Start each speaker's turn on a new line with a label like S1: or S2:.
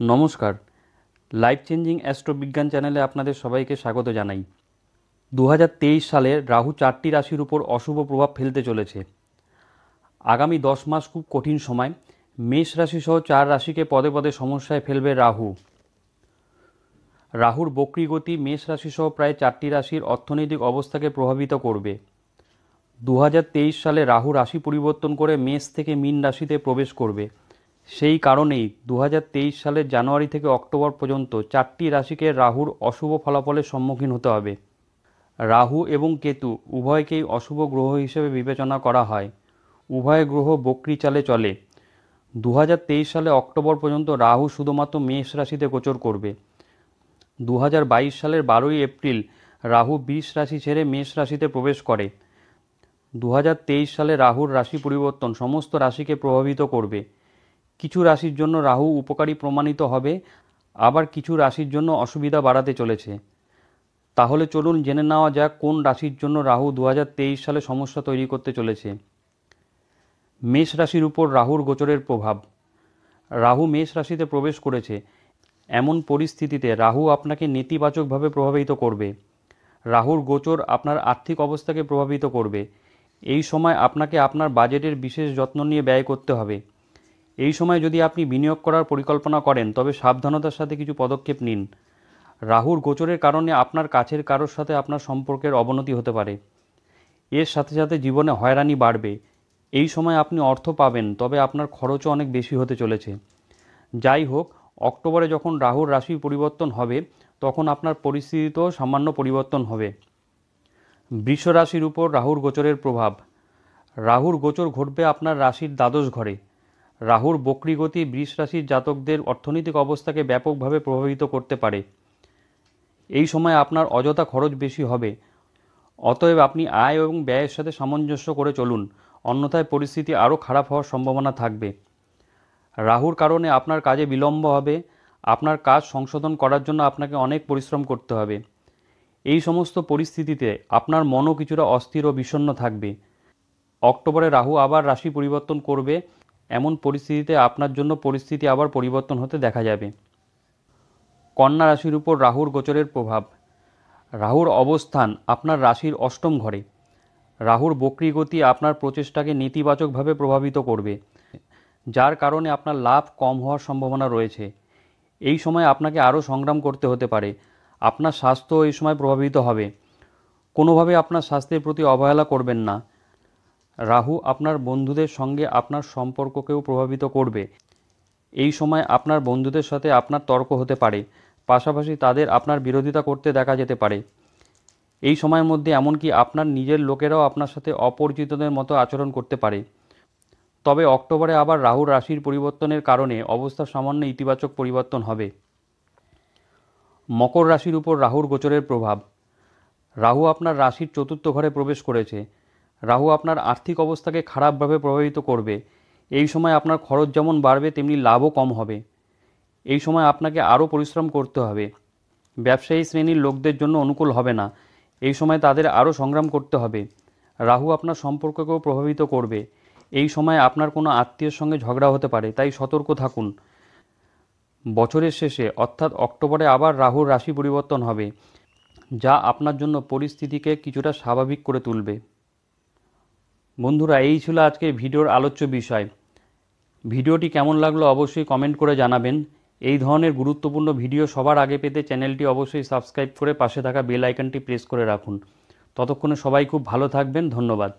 S1: নমস্কার। Life changing অ্যাস্ট্রোবিজ্ঞান চ্যানেলে আপনাদের সবাইকে স্বাগত জানাই। দু হাজার তেইশ সালে রাহু চারটি রাশির উপর অশুভ প্রভাব ফেলতে চলেছে। আগামী দশ মাস খুব কঠিন সময়। মেষ রাশি সহ চার রাশিকে পদে পদে সমস্যায় ফেলবে রাহু। রাহুর বক্রী গতি মেষ রাশি সহ প্রায় চারটি রাশির অর্থনৈতিক অবস্থাকে প্রভাবিত করবে। দু হাজার তেইশ সালে রাহু রাশি পরিবর্তন করে মেষ থেকে মীন রাশিতে প্রবেশ করবে। সেই কারণেই দু হাজার তেইশ সালের জানুয়ারি থেকে অক্টোবর পর্যন্ত চারটি রাশিকে রাহুর অশুভ ফলাফলের সম্মুখীন হতে হবে। রাহু এবং কেতু উভয়কেই অশুভ গ্রহ হিসেবে বিবেচনা করা হয়। উভয় গ্রহ বক্রি চালে। চলে দু হাজার তেইশ সালে অক্টোবর পর্যন্ত রাহু শুধুমাত্র মেষ রাশিতে গোচর করবে। দু হাজার বাইশ সালের বারোই এপ্রিল রাহু বিষ রাশি ছেড়ে মেষ রাশিতে প্রবেশ করে। দু হাজার তেইশ সালে রাহুর রাশি পরিবর্তন সমস্ত রাশিকে প্রভাবিত করবে। কিছু রাশির জন্য রাহু উপকারী প্রমাণিত হবে, আবার কিছু রাশির জন্য অসুবিধা বাড়াতে চলেছে। তাহলে চলুন জেনে নেওয়া যাক কোন রাশির জন্য রাহু দু হাজার তেইশ সালে সমস্যা তৈরি করতে চলেছে। মেষ রাশির উপর রাহুর গোচরের প্রভাব। রাহু মেষ রাশিতে প্রবেশ করেছে। এমন পরিস্থিতিতে রাহু আপনাকে নেতিবাচকভাবে প্রভাবিত করবে। রাহুর গোচর আপনার আর্থিক অবস্থাকে প্রভাবিত করবে। এই সময় আপনাকে আপনার বাজেটের বিশেষ যত্ন নিয়ে ব্যয় করতে হবে। এই সময় যদি আপনি বিনিয়োগ করার পরিকল্পনা করেন, তবে সাবধানতার সাথে কিছু পদক্ষেপ নিন। রাহুর গোচরের কারণে আপনার কাছের কারোর সাথে আপনার সম্পর্কের অবনতি হতে পারে। এর সাথে সাথে জীবনে হয়রানি বাড়বে। এই সময় আপনি অর্থ পাবেন, তবে আপনার খরচও অনেক বেশি হতে চলেছে। যাই হোক, অক্টোবরে যখন রাহুর রাশি পরিবর্তন হবে, তখন আপনার পরিস্থিতিতেও সামান্য পরিবর্তন হবে। বৃষ রাশির উপর রাহুর গোচরের প্রভাব। রাহুর গোচর ঘটবে আপনার রাশির দ্বাদশ ঘরে। রাহুর বক্রিগতি বৃষ রাশির জাতকদের অর্থনৈতিক অবস্থাকে ব্যাপকভাবে প্রভাবিত করতে পারে। এই সময় আপনার অযথা খরচ বেশি হবে। অতএব আপনি আয় এবং ব্যয়ের সাথে সামঞ্জস্য করে চলুন, অন্যথায় পরিস্থিতি আরও খারাপ হওয়ার সম্ভাবনা থাকবে। রাহুর কারণে আপনার কাজে বিলম্ব হবে, আপনার কাজ সংশোধন করার জন্য আপনাকে অনেক পরিশ্রম করতে হবে। এই সমস্ত পরিস্থিতিতে আপনার মনও কিছুটা অস্থির ও বিষণ্ণ থাকবে। অক্টোবরে রাহু আবার রাশি পরিবর্তন করবে এমন পরিস্থিতিতে আপনার জন্য পরিস্থিতি আবার পরিবর্তন হতে দেখা যাবে। কন্যা রাশির উপর রাহুর গোচরের প্রভাব। রাহুর অবস্থান আপনার রাশির অষ্টম ঘরে। রাহুর বক্রী গতি আপনার প্রচেষ্টাকে নেতিবাচকভাবে প্রভাবিত করবে, যার কারণে আপনার লাভ কম হওয়ার সম্ভাবনা রয়েছে। এই সময় আপনাকে আরও সংগ্রাম করতে হতে পারে। আপনার স্বাস্থ্য এই সময় প্রভাবিত হবে। কোনোভাবে আপনার স্বাস্থ্যের প্রতি অবহেলা করবেন না। রাহু আপনার বন্ধুদের সঙ্গে আপনার সম্পর্ককেও প্রভাবিত করবে। এই সময় আপনার বন্ধুদের সাথে আপনার তর্ক হতে পারে, পাশাপাশি তাদের আপনার বিরোধিতা করতে দেখা যেতে পারে। এই সময়ের মধ্যে এমনকি আপনার নিজের লোকেরাও আপনার সাথে অপরিচিতদের মতো আচরণ করতে পারে। তবে অক্টোবরে আবার রাহুর রাশির পরিবর্তনের কারণে অবস্থা সামান্য ইতিবাচক পরিবর্তন হবে। মকর রাশির উপর রাহুর গোচরের প্রভাব। রাহু আপনার রাশির চতুর্থ ঘরে প্রবেশ করেছে। রাহু আপনার আর্থিক অবস্থাকে খারাপভাবে প্রভাবিত করবে। এই সময় আপনার খরচ যেমন বাড়বে, তেমনি লাভও কম হবে। এই সময় আপনাকে আরও পরিশ্রম করতে হবে। ব্যবসায়ী শ্রেণির লোকদের জন্য অনুকূল হবে না। এই সময় তাদের আরও সংগ্রাম করতে হবে। রাহু আপনার সম্পর্ককেও প্রভাবিত করবে। এই সময় আপনার কোনো আত্মীয়ের সঙ্গে ঝগড়া হতে পারে, তাই সতর্ক থাকুন। বছরের শেষে, অর্থাৎ অক্টোবরে আবার রাহুর রাশি পরিবর্তন হবে, যা আপনার জন্য পরিস্থিতিকে কিছুটা স্বাভাবিক করে তুলবে। বন্ধুরা, এই ছিল আজকের ভিডিওর আলোচ্য বিষয়। ভিডিওটি কেমন লাগল অবশ্যই কমেন্ট করে জানাবেন। এই ধরনের গুরুত্বপূর্ণ ভিডিও সবার আগে পেতে চ্যানেলটি অবশ্যই সাবস্ক্রাইব করে পাশে থাকা বেল আইকনটি প্রেস করে রাখুন। ততক্ষণে সবাই খুব ভালো থাকবেন। ধন্যবাদ।